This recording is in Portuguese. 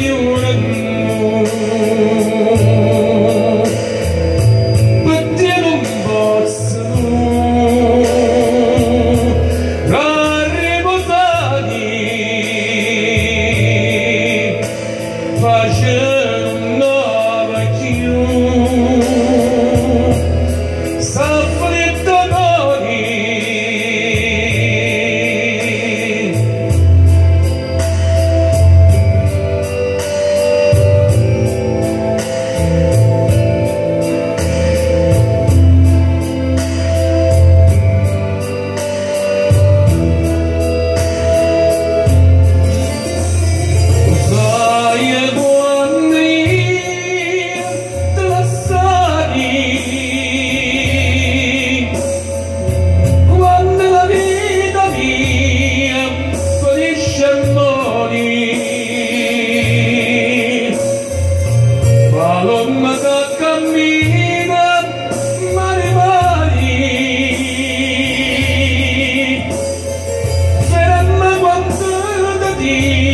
you ti.